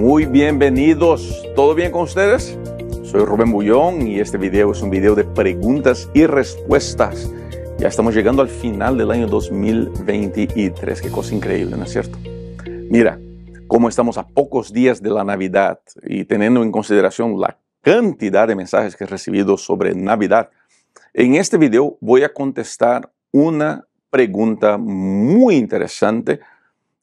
Muy bienvenidos. ¿Todo bien con ustedes? Soy Rubén Bullón y este video es un video de preguntas y respuestas. Ya estamos llegando al final del año 2023. Qué cosa increíble, ¿no es cierto? Mira, como estamos a pocos días de la Navidad y teniendo en consideración la cantidad de mensajes que he recibido sobre Navidad, en este video voy a contestar una pregunta muy interesante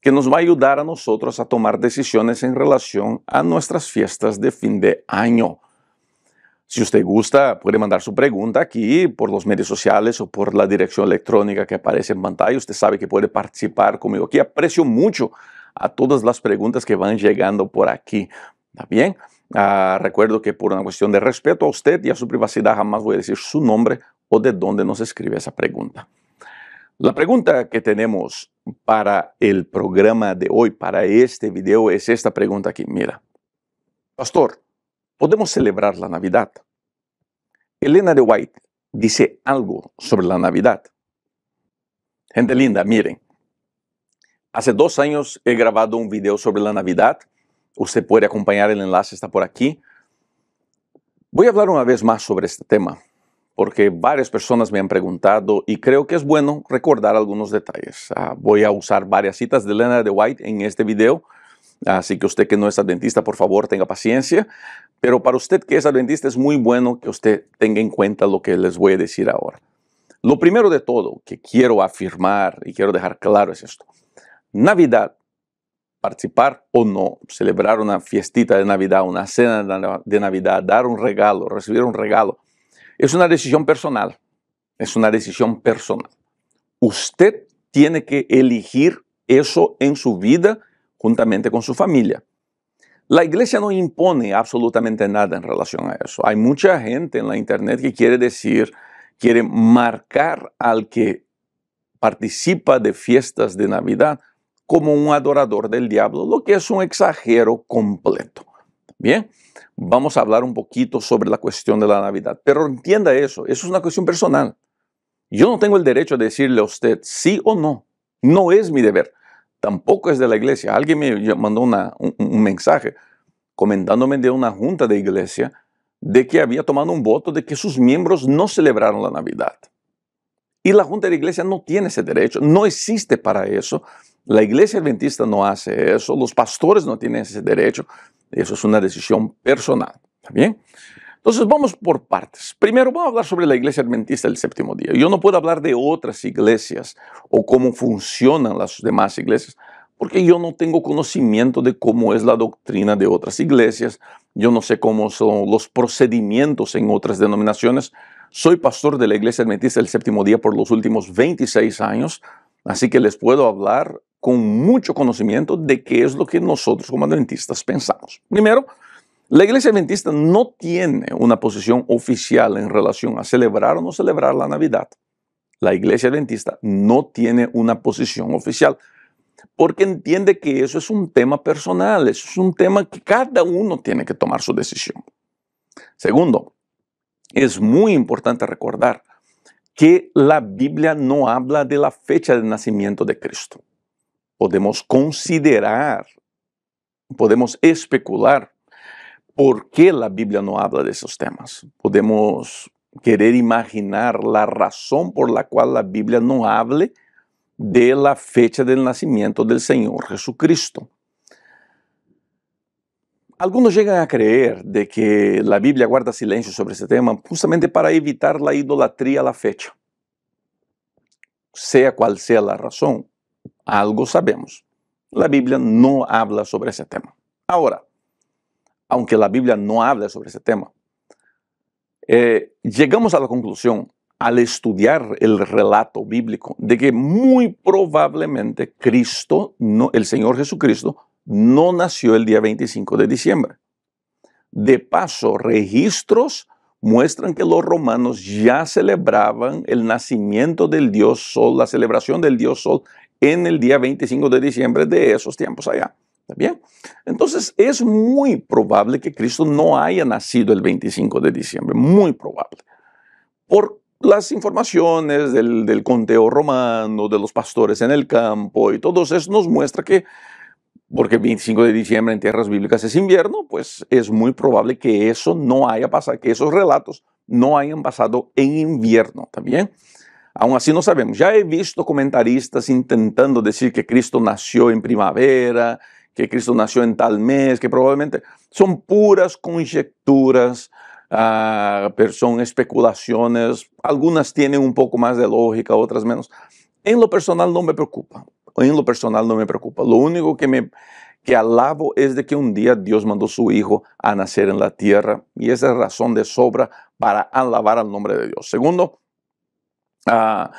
que nos va a ayudar a nosotros a tomar decisiones en relación a nuestras fiestas de fin de año. Si usted gusta, puede mandar su pregunta aquí por los medios sociales o por la dirección electrónica que aparece en pantalla. Usted sabe que puede participar conmigo aquí. Aprecio mucho a todas las preguntas que van llegando por aquí. ¿Está bien? Ah, recuerdo que por una cuestión de respeto a usted y a su privacidad jamás voy a decir su nombre o de dónde nos escribe esa pregunta. La pregunta que tenemos para el programa de hoy, para este video, es esta pregunta aquí. Mira, pastor, ¿podemos celebrar la Navidad? Elena de White dice algo sobre la Navidad. Gente linda, miren. Hace dos años he grabado un video sobre la Navidad. Usted puede acompañar el enlace, está por aquí. Voy a hablar una vez más sobre este tema porque varias personas me han preguntado y creo que es bueno recordar algunos detalles. Uh, voy a usar varias citas de Elena de White en este video, así que usted que no es adventista, por favor, tenga paciencia. Pero para usted que es adventista, es muy bueno que usted tenga en cuenta lo que les voy a decir ahora. Lo primero de todo que quiero afirmar y quiero dejar claro es esto. Navidad, participar o no, celebrar una fiestita de Navidad, una cena de Navidad, dar un regalo, recibir un regalo, es una decisión personal. Es una decisión personal. Usted tiene que elegir eso en su vida juntamente con su familia. La iglesia no impone absolutamente nada en relación a eso. Hay mucha gente en la internet que quiere decir, quiere marcar al que participa de fiestas de Navidad como un adorador del diablo, lo que es un exagero completo. Bien, vamos a hablar un poquito sobre la cuestión de la Navidad. Pero entienda eso, eso es una cuestión personal. Yo no tengo el derecho de decirle a usted sí o no. No es mi deber. Tampoco es de la iglesia. Alguien me mandó un, un mensaje comentándome de una junta de iglesia de que había tomado un voto de que sus miembros no celebraron la Navidad. Y la junta de iglesia no tiene ese derecho, no existe para eso. La iglesia adventista no hace eso, los pastores no tienen ese derecho. Eso es una decisión personal. ¿Está bien? Entonces vamos por partes. Primero vamos a hablar sobre la iglesia adventista del séptimo día. Yo no puedo hablar de otras iglesias o cómo funcionan las demás iglesias porque yo no tengo conocimiento de cómo es la doctrina de otras iglesias. Yo no sé cómo son los procedimientos en otras denominaciones. Soy pastor de la iglesia adventista del séptimo día por los últimos 26 años, así que les puedo hablar con mucho conocimiento de qué es lo que nosotros como adventistas pensamos. Primero, la iglesia adventista no tiene una posición oficial en relación a celebrar o no celebrar la Navidad. La iglesia adventista no tiene una posición oficial porque entiende que eso es un tema personal, es un tema que cada uno tiene que tomar su decisión. Segundo, es muy importante recordar que la Biblia no habla de la fecha de nacimiento de Cristo podemos considerar, podemos especular por qué la Biblia no habla de esos temas. Podemos querer imaginar la razón por la cual la Biblia no hable de la fecha del nacimiento del Señor Jesucristo. Algunos llegan a creer de que la Biblia guarda silencio sobre ese tema justamente para evitar la idolatría a la fecha. Sea cual sea la razón, algo sabemos. La Biblia no habla sobre ese tema. Ahora, aunque la Biblia no habla sobre ese tema, eh, llegamos a la conclusión al estudiar el relato bíblico de que muy probablemente Cristo, no, el Señor Jesucristo, no nació el día 25 de diciembre. De paso, registros muestran que los romanos ya celebraban el nacimiento del Dios Sol, la celebración del Dios Sol en el día 25 de diciembre de esos tiempos allá. ¿Está bien? Entonces es muy probable que Cristo no haya nacido el 25 de diciembre, muy probable. Por las informaciones del, del conteo romano, de los pastores en el campo y todo eso nos muestra que porque el 25 de diciembre en tierras bíblicas es invierno, pues es muy probable que eso no haya pasado, que esos relatos no hayan pasado en invierno también. Aún así no sabemos. Ya he visto comentaristas intentando decir que Cristo nació en primavera, que Cristo nació en tal mes, que probablemente son puras conjeturas, uh, son especulaciones. Algunas tienen un poco más de lógica, otras menos. En lo personal no me preocupa. En lo personal no me preocupa. Lo único que me alabo es de que un día Dios mandó su Hijo a nacer en la tierra y esa es razón de sobra para alabar al nombre de Dios. Segundo, uh,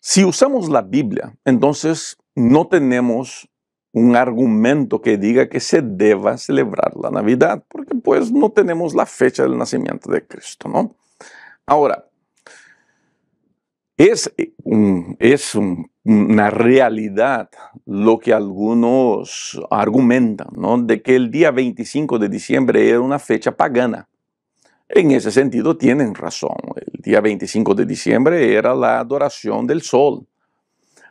si usamos la Biblia, entonces no tenemos un argumento que diga que se deba celebrar la Navidad, porque pues no tenemos la fecha del nacimiento de Cristo, ¿no? Ahora, es, es una realidad lo que algunos argumentan, ¿no? De que el día 25 de diciembre era una fecha pagana. En ese sentido tienen razón. El día 25 de diciembre era la adoración del sol.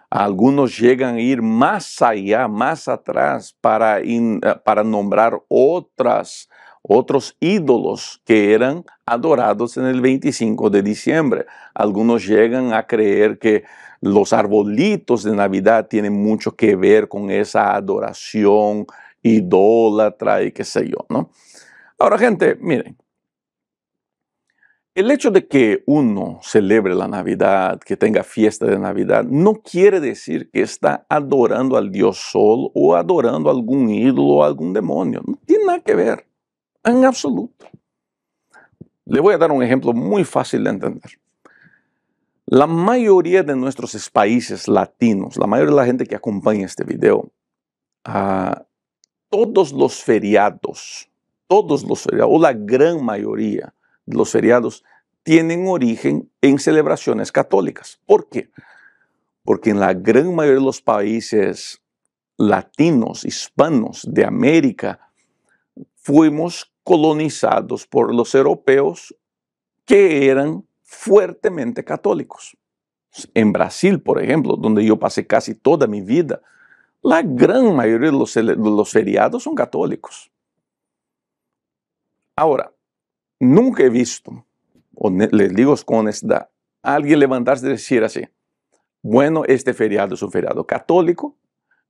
Algunos llegan a ir más allá, más atrás, para, eh, para nombrar otras, otros ídolos que eran adorados en el 25 de diciembre. Algunos llegan a creer que los arbolitos de Navidad tienen mucho que ver con esa adoración idólatra y qué sé yo, ¿no? Ahora, gente, miren, el hecho de que uno celebre la Navidad, que tenga fiesta de Navidad, no quiere decir que está adorando al Dios Sol o adorando algún ídolo o algún demonio. No tiene nada que ver, en absoluto. Le voy a dar un ejemplo muy fácil de entender. La mayoría de nuestros países latinos, la mayoría de la gente que acompaña este video, uh, todos los feriados, todos los feriados, o la gran mayoría, los feriados tienen origen en celebraciones católicas. ¿Por qué? Porque en la gran mayoría de los países latinos, hispanos de América, fuimos colonizados por los europeos que eran fuertemente católicos. En Brasil, por ejemplo, donde yo pasé casi toda mi vida, la gran mayoría de los, de los feriados son católicos. Ahora, Nunca he visto, les digo con honestidad, alguien levantarse y decir así, bueno, este feriado es un feriado católico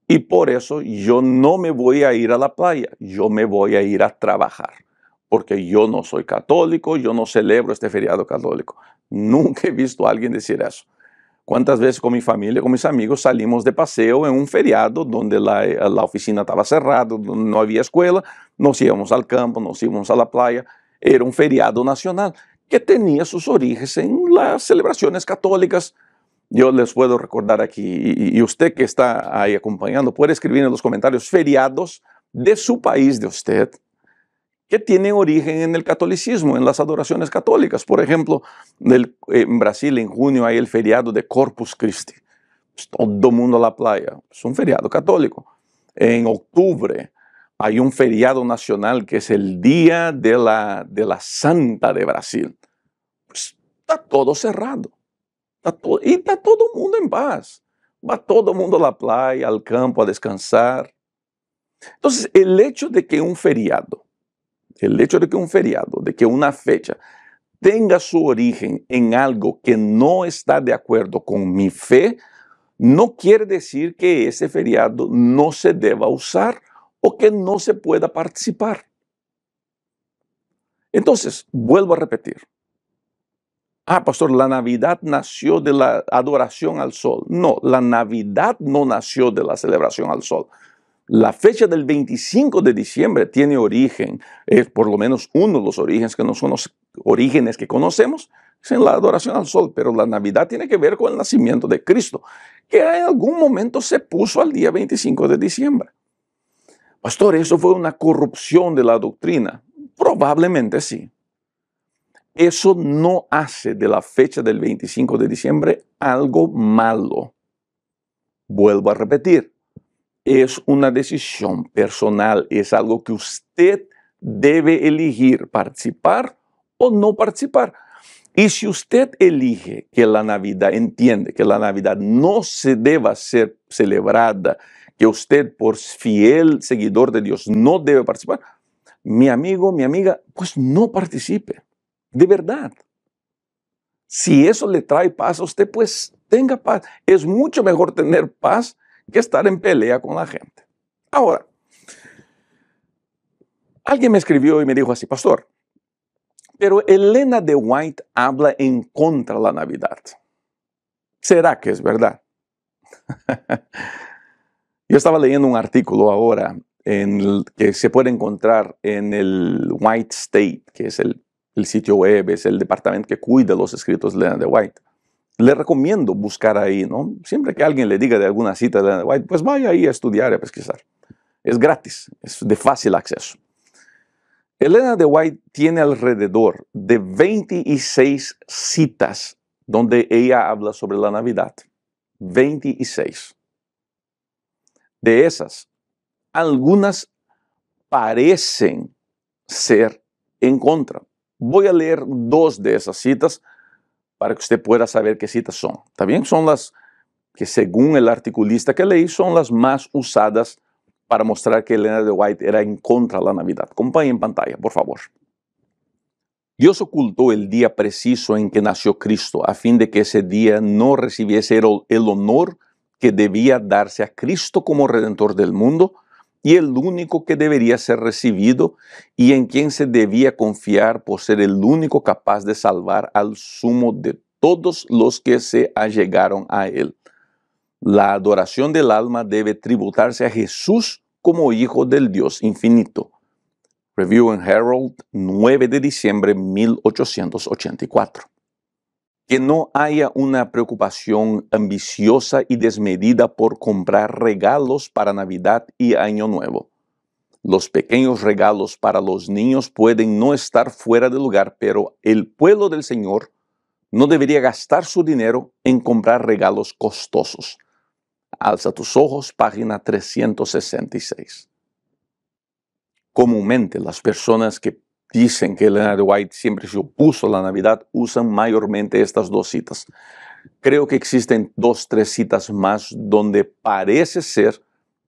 y por eso yo no me voy a ir a la playa, yo me voy a ir a trabajar, porque yo no soy católico, yo no celebro este feriado católico. Nunca he visto a alguien decir eso. ¿Cuántas veces con mi familia, con mis amigos salimos de paseo en un feriado donde la, la oficina estaba cerrada, no había escuela, nos íbamos al campo, nos íbamos a la playa era un feriado nacional que tenía sus orígenes en las celebraciones católicas. Yo les puedo recordar aquí, y usted que está ahí acompañando, puede escribir en los comentarios feriados de su país de usted que tienen origen en el catolicismo, en las adoraciones católicas. Por ejemplo, en Brasil en junio hay el feriado de Corpus Christi. Pues, todo mundo a la playa. Es un feriado católico. En octubre hay un feriado nacional que es el Día de la, de la Santa de Brasil. Está todo cerrado. y está todo el mundo en paz. Va todo el mundo a la playa, al campo, a descansar. Entonces, el hecho de que un feriado, el hecho de que un feriado, de que una fecha tenga su origen en algo que no está de acuerdo con mi fe, no quiere decir que ese feriado no se deba usar o que no se pueda participar. Entonces, vuelvo a repetir. Ah, pastor, la Navidad nació de la adoración al sol. No, la Navidad no nació de la celebración al sol. La fecha del 25 de diciembre tiene origen, es por lo menos uno de los orígenes que, no son los orígenes que conocemos, es en la adoración al sol, pero la Navidad tiene que ver con el nacimiento de Cristo, que en algún momento se puso al día 25 de diciembre. Pastor, ¿eso fue una corrupción de la doctrina? Probablemente sí. Eso no hace de la fecha del 25 de diciembre algo malo. Vuelvo a repetir, es una decisión personal, es algo que usted debe elegir participar o no participar. Y si usted elige que la Navidad, entiende que la Navidad no se deba ser celebrada que usted por fiel seguidor de Dios no debe participar, mi amigo, mi amiga, pues no participe. De verdad. Si eso le trae paz a usted, pues tenga paz. Es mucho mejor tener paz que estar en pelea con la gente. Ahora, alguien me escribió y me dijo así, pastor, pero Elena de White habla en contra de la Navidad. ¿Será que es verdad? Yo estaba leyendo un artículo ahora en que se puede encontrar en el White State, que es el, sitio web, es el departamento que cuida los escritos de Elena de White. Le recomiendo buscar ahí, ¿no? Siempre que alguien le diga de alguna cita de Elena de White, pues vaya ahí a estudiar a pesquisar. Es gratis, es de fácil acceso. Elena de White tiene alrededor de 26 citas donde ella habla sobre la Navidad. 26. De esas, algunas parecen ser en contra. Voy a leer dos de esas citas para que usted pueda saber qué citas son. También son las que según el articulista que leí son las más usadas para mostrar que Elena de White era en contra de la Navidad. Acompañe en pantalla, por favor. Dios ocultó el día preciso en que nació Cristo a fin de que ese día no recibiese el honor que debía darse a Cristo como redentor del mundo y el único que debería ser recibido y en quien se debía confiar por ser el único capaz de salvar al sumo de todos los que se allegaron a él. La adoración del alma debe tributarse a Jesús como Hijo del Dios infinito. Review Herald, 9 de diciembre de 1884. Que no haya una preocupación ambiciosa y desmedida por comprar regalos para Navidad y Año Nuevo. Los pequeños regalos para los niños pueden no estar fuera de lugar, pero el pueblo del Señor no debería gastar su dinero en comprar regalos costosos. Alza tus ojos, página 366. Comúnmente las personas que dicen que Leonard White siempre se opuso a la Navidad usan mayormente estas dos citas. Creo que existen dos, tres citas más donde parece ser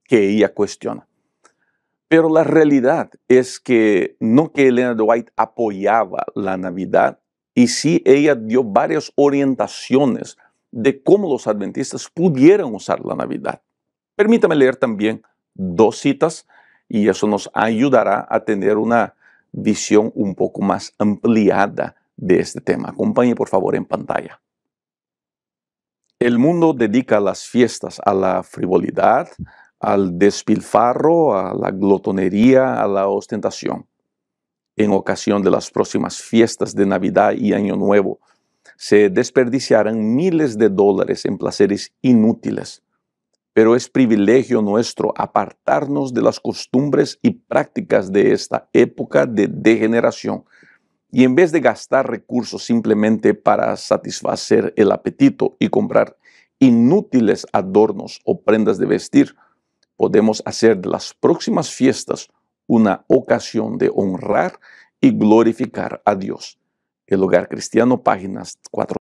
que ella cuestiona. Pero la realidad es que no que Elena White apoyaba la Navidad, y sí ella dio varias orientaciones de cómo los adventistas pudieran usar la Navidad. Permítame leer también dos citas y eso nos ayudará a tener una visión un poco más ampliada de este tema. Acompañe por favor en pantalla. El mundo dedica las fiestas a la frivolidad, al despilfarro, a la glotonería, a la ostentación. En ocasión de las próximas fiestas de Navidad y Año Nuevo, se desperdiciarán miles de dólares en placeres inútiles. Pero es privilegio nuestro apartarnos de las costumbres y prácticas de esta época de degeneración y en vez de gastar recursos simplemente para satisfacer el apetito y comprar inútiles adornos o prendas de vestir, podemos hacer de las próximas fiestas una ocasión de honrar y glorificar a Dios. El Hogar Cristiano, páginas 4.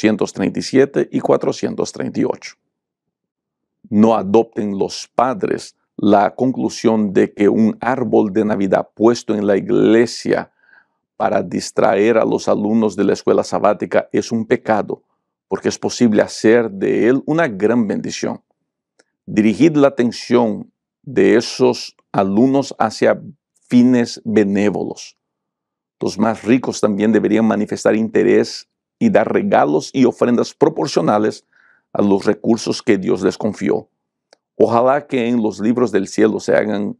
437 y 438. No adopten los padres la conclusión de que un árbol de Navidad puesto en la iglesia para distraer a los alumnos de la escuela sabática es un pecado, porque es posible hacer de él una gran bendición. Dirigid la atención de esos alumnos hacia fines benévolos. Los más ricos también deberían manifestar interés y dar regalos y ofrendas proporcionales a los recursos que Dios les confió. Ojalá que en los libros del cielo se hagan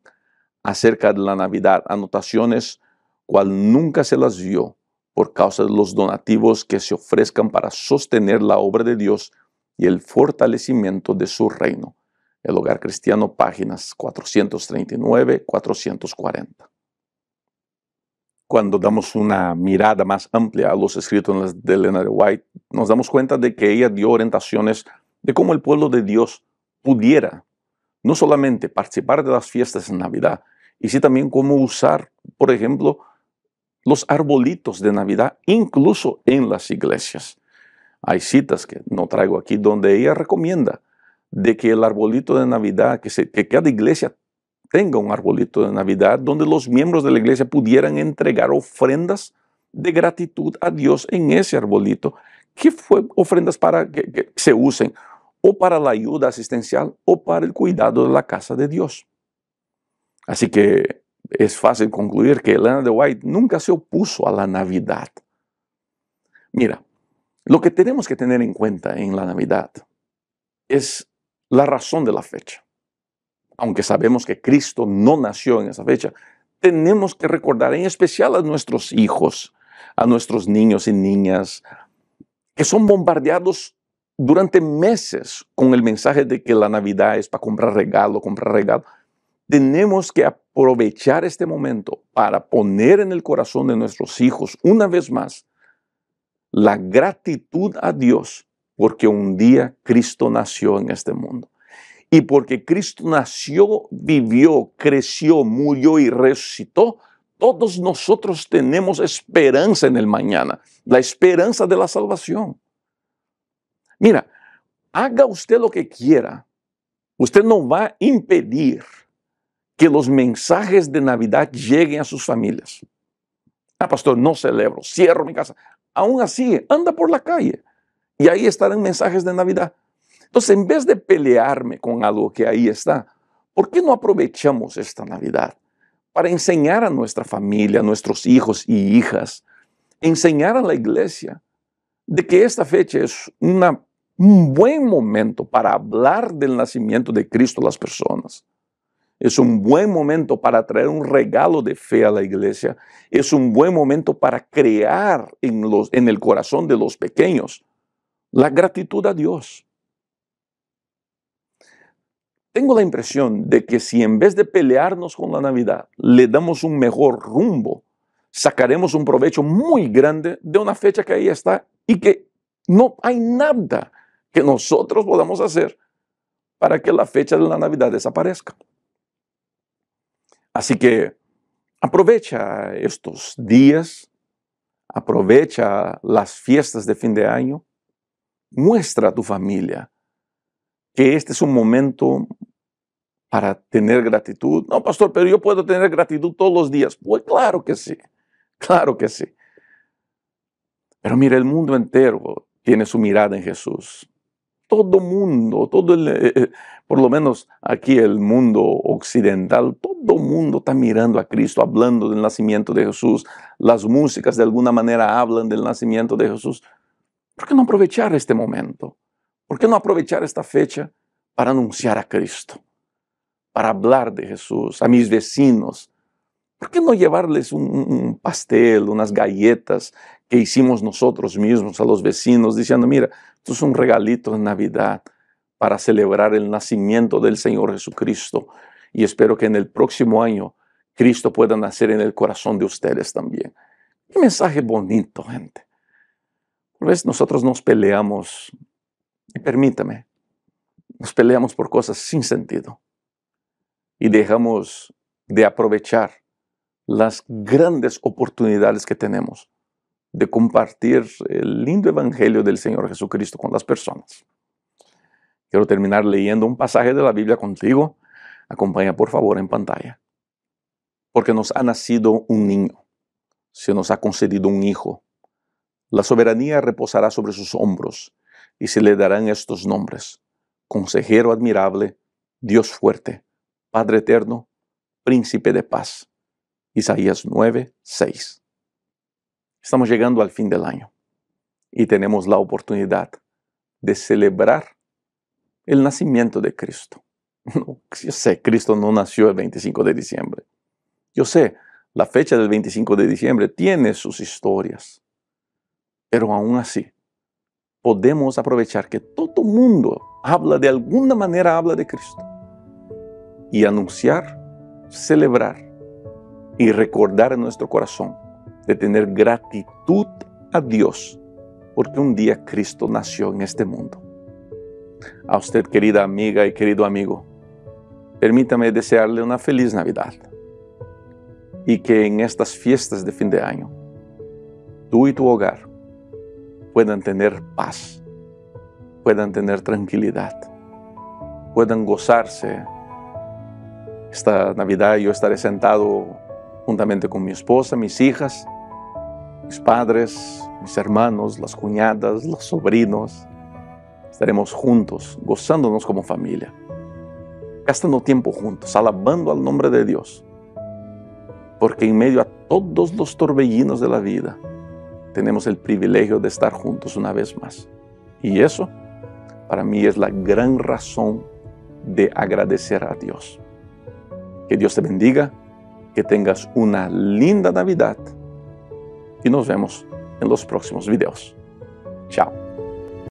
acerca de la Navidad anotaciones cual nunca se las vio por causa de los donativos que se ofrezcan para sostener la obra de Dios y el fortalecimiento de su reino. El Hogar Cristiano, páginas 439-440. Cuando damos una mirada más amplia a los escritos de Elena de White, nos damos cuenta de que ella dio orientaciones de cómo el pueblo de Dios pudiera no solamente participar de las fiestas en Navidad, y sí también cómo usar, por ejemplo, los arbolitos de Navidad, incluso en las iglesias. Hay citas que no traigo aquí donde ella recomienda de que el arbolito de Navidad, que, que cada iglesia tenga un arbolito de Navidad donde los miembros de la iglesia pudieran entregar ofrendas de gratitud a Dios en ese arbolito, que fue ofrendas para que se usen o para la ayuda asistencial o para el cuidado de la casa de Dios. Así que es fácil concluir que Elena de White nunca se opuso a la Navidad. Mira, lo que tenemos que tener en cuenta en la Navidad es la razón de la fecha. Aunque sabemos que Cristo no nació en esa fecha, tenemos que recordar en especial a nuestros hijos, a nuestros niños y niñas, que son bombardeados durante meses con el mensaje de que la Navidad es para comprar regalo, comprar regalo, tenemos que aprovechar este momento para poner en el corazón de nuestros hijos una vez más la gratitud a Dios porque un día Cristo nació en este mundo. Y porque Cristo nació, vivió, creció, murió y resucitó, todos nosotros tenemos esperanza en el mañana, la esperanza de la salvación. Mira, haga usted lo que quiera. Usted no va a impedir que los mensajes de Navidad lleguen a sus familias. Ah, pastor, no celebro, cierro mi casa. Aún así, anda por la calle y ahí estarán mensajes de Navidad. Entonces, en vez de pelearme con algo que ahí está, ¿por qué no aprovechamos esta Navidad para enseñar a nuestra familia, a nuestros hijos y hijas, enseñar a la iglesia de que esta fecha es un buen momento para hablar del nacimiento de Cristo a las personas. Es un buen momento para traer un regalo de fe a la iglesia. Es un buen momento para crear en, los, en el corazón de los pequeños la gratitud a Dios. Tengo la impresión de que si en vez de pelearnos con la Navidad, le damos un mejor rumbo, sacaremos un provecho muy grande de una fecha que ahí está y que no hay nada que nosotros podamos hacer para que la fecha de la Navidad desaparezca. Así que aprovecha estos días, aprovecha las fiestas de fin de año, muestra a tu familia que este es un momento para tener gratitud. No, pastor, pero yo puedo tener gratitud todos los días. Pues claro que sí, claro que sí. Pero mira, el mundo entero tiene su mirada en Jesús todo mundo, todo el, eh, eh, por lo menos aquí el mundo occidental, todo mundo está mirando a Cristo, hablando del nacimiento de Jesús. Las músicas de alguna manera hablan del nacimiento de Jesús. ¿Por qué no aprovechar este momento? ¿Por qué no aprovechar esta fecha para anunciar a Cristo? Para hablar de Jesús a mis vecinos. ¿Por qué no llevarles un, pastel, unas galletas que hicimos nosotros mismos a los vecinos, diciendo, mira, esto es un regalito de Navidad para celebrar el nacimiento del Señor Jesucristo. Y espero que en el próximo año Cristo pueda nacer en el corazón de ustedes también. Qué mensaje bonito, gente. Por vez nosotros nos peleamos, permítame, nos peleamos por cosas sin sentido. Y dejamos de aprovechar las grandes oportunidades que tenemos de compartir el lindo evangelio del Señor Jesucristo con las personas. Quiero terminar leyendo un pasaje de la Biblia contigo. Acompaña por favor en pantalla. Porque nos ha nacido un niño, se nos ha concedido un hijo. La soberanía reposará sobre sus hombros y se le darán estos nombres. Consejero admirable, Dios fuerte, Padre eterno, príncipe de paz. Isaías 9, 6. Estamos llegando al fin del año y tenemos la oportunidad de celebrar el nacimiento de Cristo. Yo sé, Cristo no nació el 25 de diciembre. Yo sé, la fecha del 25 de diciembre tiene sus historias. Pero aún así, podemos aprovechar que todo mundo habla de alguna manera, habla de Cristo. Y anunciar, celebrar y recordar en nuestro corazón de tener gratitud a Dios porque un día Cristo nació en este mundo. A usted, querida amiga y querido amigo, permítame desearle una feliz Navidad y que en estas fiestas de fin de año, tú y tu hogar puedan tener paz, puedan tener tranquilidad, puedan gozarse. Esta Navidad yo estaré sentado juntamente con mi esposa, mis hijas, mis padres, mis hermanos, las cuñadas, los sobrinos. Estaremos juntos, gozándonos como familia, gastando tiempo juntos, alabando al nombre de Dios. Porque en medio a todos los torbellinos de la vida, tenemos el privilegio de estar juntos una vez más. Y eso, para mí, es la gran razón de agradecer a Dios. Que Dios te bendiga, que tengas una linda Navidad y nos vemos en los próximos videos. Chao.